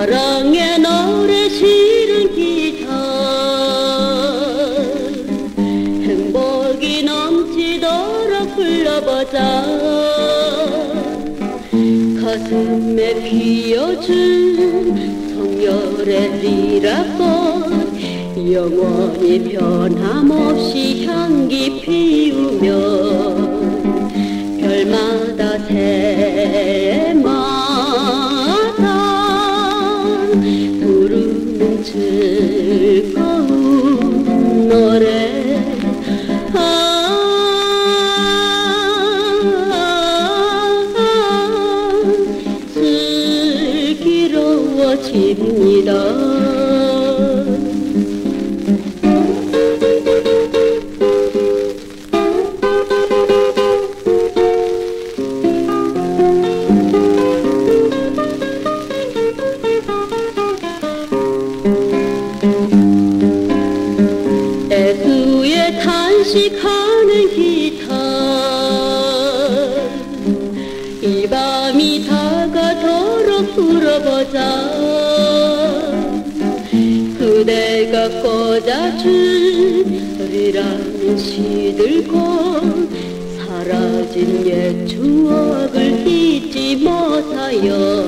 사랑의 노래 실은 기타 행복이 넘치도록 불러보자. 가슴에 피어준 성열의 리라꽃 영원히 변함없이 향기 피우며 별만 집니다 탄식하는 기타 이 밤이 다가도록 불어보자. 그대가 꽂아준 리라는 시들고 사라진 옛 추억을 잊지 못하여